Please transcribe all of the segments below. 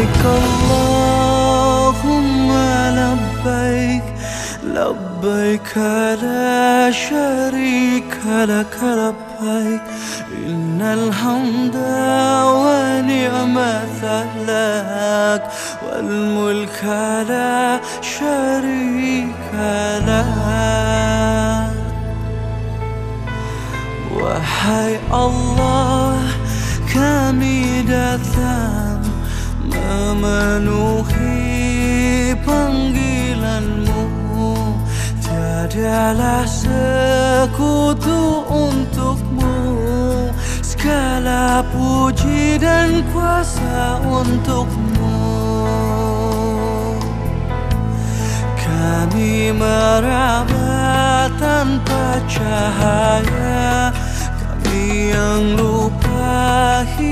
لبيك اللهم لبيك لبيك لا شريك لك لبيك. إن الحمد ونعمة لك والملك لا شريك لك. وحي الله كامدة memenuhi panggilanmu. Tiadalah sekutu untukmu. Segala puji dan kuasa untukmu. Kami meraba tanpa cahaya. Kami yang lupa hina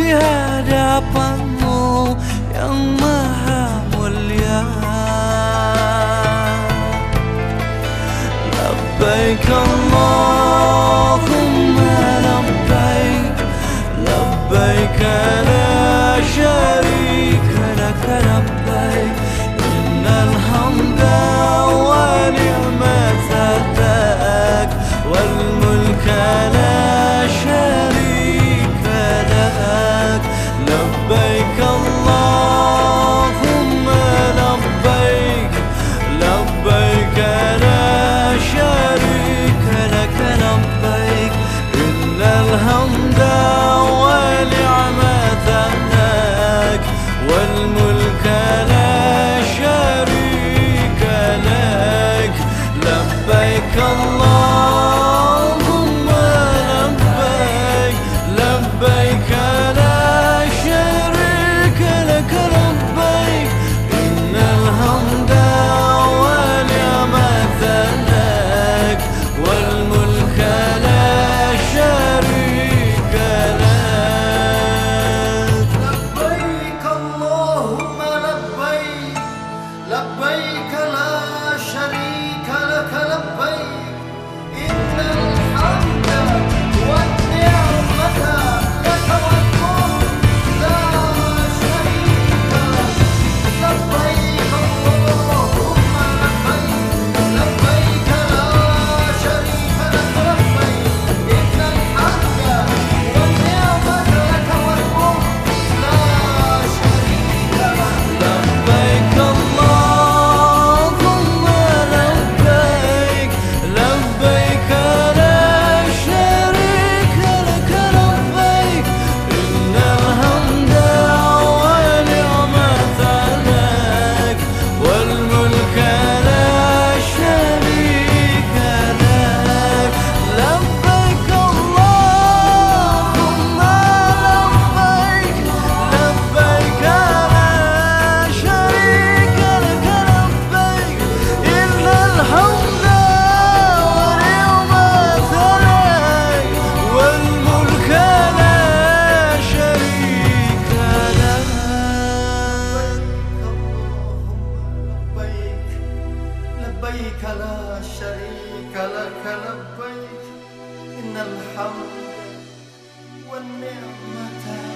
di hadapanmu yang maha mulia. Labbaik Allahumma labbaik Labbaik لبيك اللهم لبيك لبيك لا شريك. شريك لك لبيك إن الحمد والنعمة